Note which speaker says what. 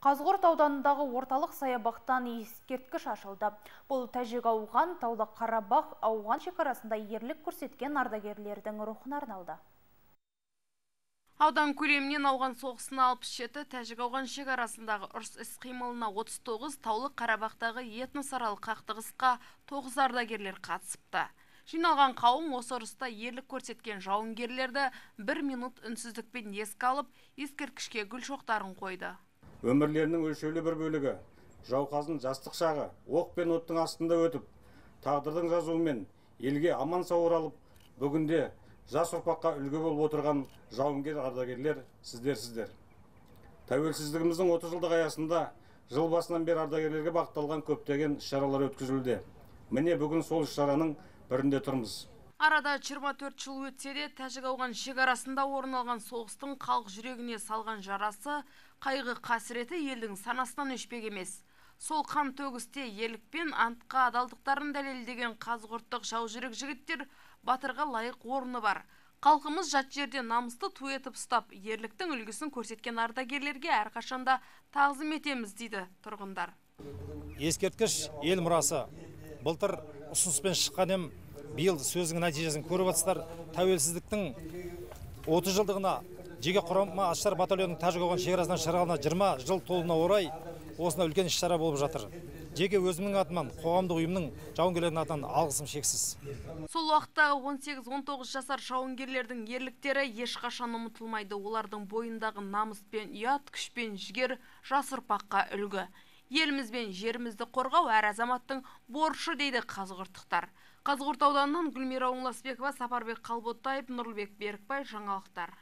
Speaker 1: Қазғұрт ауданындағы орталық саябақтан ескерткіш ашылды. Бұл тәжік ауған, таулы Қарабақ ауған шекарасында ерлік көрсеткен ардагерлердің рухына арналды.
Speaker 2: Аудан көлемінен ауған соғысына 67, тәжік ауған шекарасындағы ұрыс іс қимылына 39, таулы Қарабақтағы етносаралық қақтығысқа 9 ардагерлер қатысыпты. Жиналған қауым осы ұрыста ерлік көрсеткен жауынгерлерді бір минут үнсіздікпен еске алып, ескерткішке гүл шоқтарын қойды
Speaker 3: өмірлерінің өлшеулі бір бөлігі жауқазын жастық шағы оқ пен оттың астында өтіп тағдырдың жазуымен елге аман сау оралып бүгінде жас ұрпаққа үлгі болып отырған жауынгер ардагерлер сіздерсіздер. Тәуелсіздігіміздің 30 жылдық аясында жыл басынан бері ардагерлерге бағытталған көптеген іс шаралар өткізілуде. Міне бүгін сол іс шараның бірінде тұрмыз.
Speaker 2: Арада 24 жыл өтсе де тәжік ауған шекарасында орын алған соғыстың халық жүрегіне салған жарасы, қайғы қасіреті елдің санасынан өшпек емес. Сол қан төгісте ерлікпен антқа адалдықтарын дәлелдеген қазғұрттық жау жүрек жігіттер батырға лайық орны бар. Қалқымыз жат жерде намысты ту етіп ұстап, ерліктің үлгісін көрсеткен ардагерлерге әрқашанда тағзым етеміз дейді тұрғындар.
Speaker 4: Ескерткіш ел мұрасы. Былтыр ұсыныспен шыққан ем биыл сөздің нәтижесін көріп жатсыздар тәуелсіздіктің 30 жылдығына жеке құрама атшылар батальонының тәжік ауған шекарасынан шығарғанына 20 жыл толуына орай осындай үлкен іс шара болып жатыр. Жеке өзімнің атымнан қоғамдық ұйымның жауынгерлерінің атынан алғысым шексіз.
Speaker 2: Сол уақыттағы 18-19 жасар жауынгерлердің ерліктері ешқашан ұмытылмайды. Олардың бойындағы намыс пен ұят күш пен жігер жас ұрпаққа үлгі. Еліміз бен жерімізді қорғау әр азаматтың борышы дейді қазығұрттықтар қазығұрт ауданынан гүлмира оңласбекова сапарбек қалботаев нұрлыбек берікбай жаңалықтар.